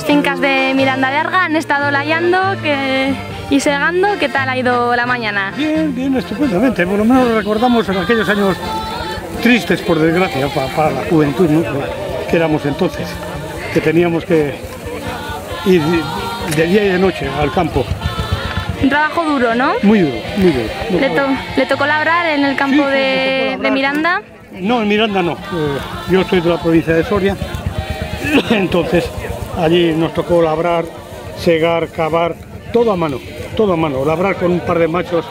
las fincas de Miranda de Arga, han estado layando que... y segando, ¿qué tal ha ido la mañana? Bien, bien, estupendamente, por lo menos recordamos en aquellos años tristes, por desgracia, para, la juventud ¿no? que éramos entonces, que teníamos que ir de día y de noche al campo. Un trabajo duro, ¿no? Muy duro, muy duro. ¿Le, tocó labrar en el campo de, Miranda? No, en Miranda no. Eh, yo soy de la provincia de Soria, entonces allí nos tocó labrar, segar, cavar, todo a mano, todo a mano. Labrar con un par de machos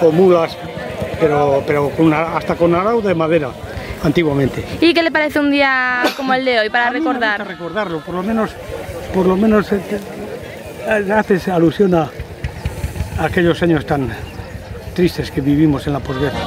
o mulas, pero, pero hasta con arao de madera antiguamente. ¿Y qué le parece un día como el de hoy para recordar? Para recordarlo, por lo menos, por lo menos eh, eh, haces alusión a, aquellos años tan tristes que vivimos en la posguerra.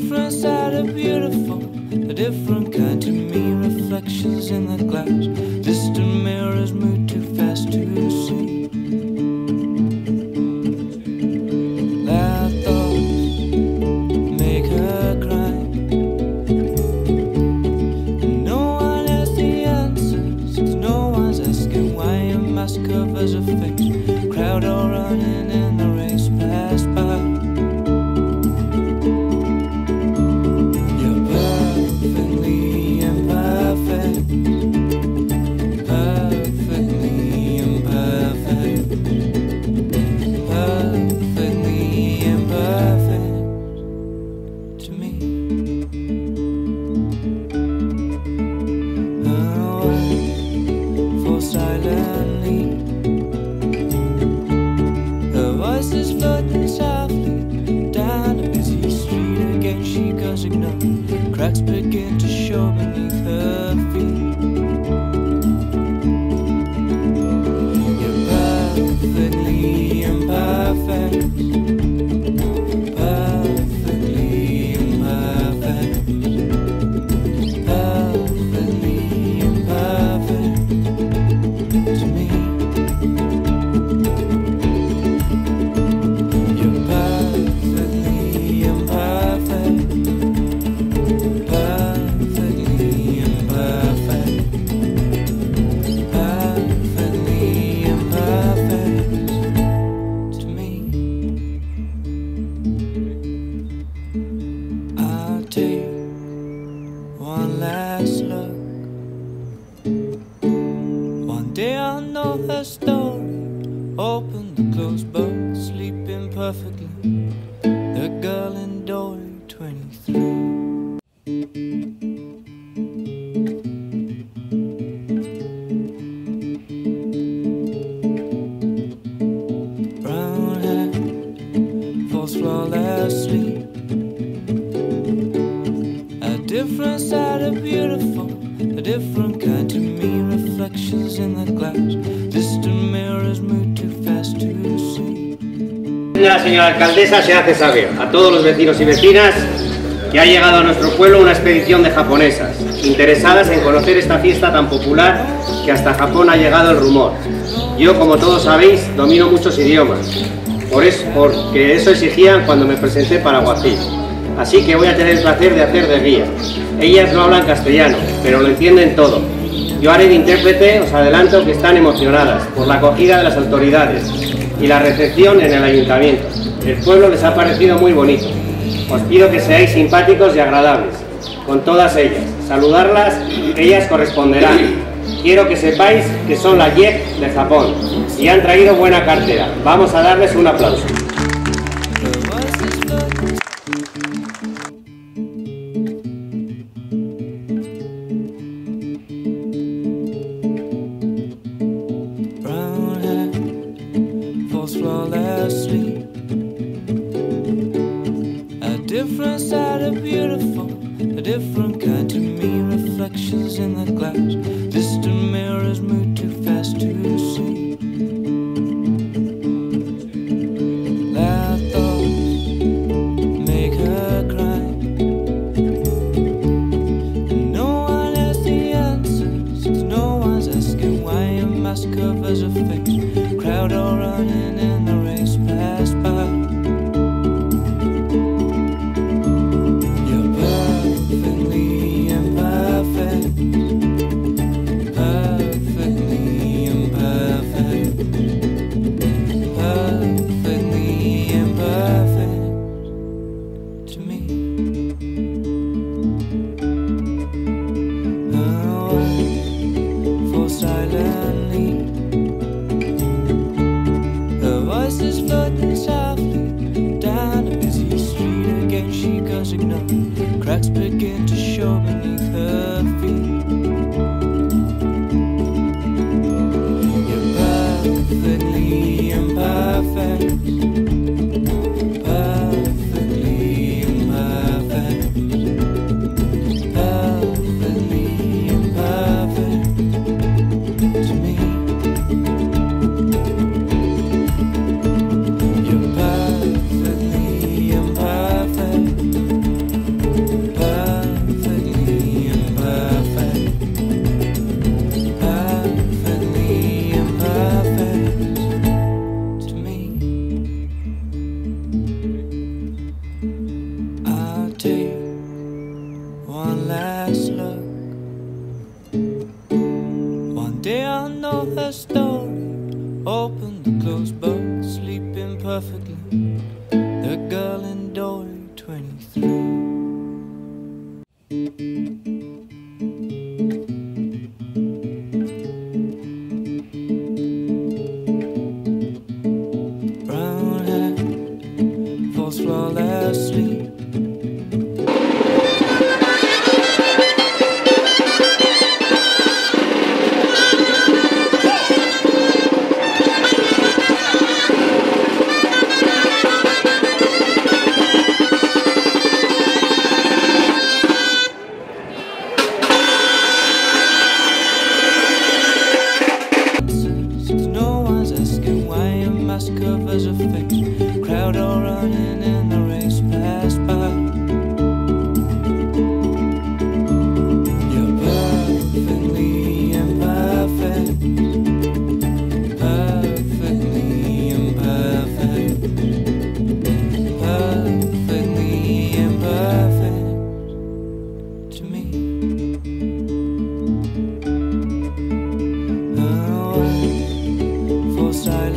different side of beautiful, a different kind to me. Reflections in the glass. Yeah. La señora alcaldesa se hace saber a todos los vecinos y vecinas que ha llegado a nuestro pueblo una expedición de japonesas, interesadas en conocer esta fiesta tan popular que hasta Japón ha llegado el rumor. Yo, como todos sabéis, domino muchos idiomas, por eso, porque eso exigían cuando me presenté para Guacil. Así que voy a tener el placer de hacer de guía. Ellas no hablan castellano, pero lo entienden todo. Yo haré de intérprete, os adelanto que están emocionadas por la acogida de las autoridades y la recepción en el ayuntamiento. El pueblo les ha parecido muy bonito. Os pido que seáis simpáticos y agradables con todas ellas. Saludarlas, ellas corresponderán. Quiero que sepáis que son la JEP de Japón y han traído buena cartera. Vamos a darles un aplauso. different side of beautiful, a different kind to me. Reflections in the glass. silently. Her voice is floating softly down a busy street. Again, she goes ignored. Cracks begin to show beneath her feet.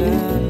down.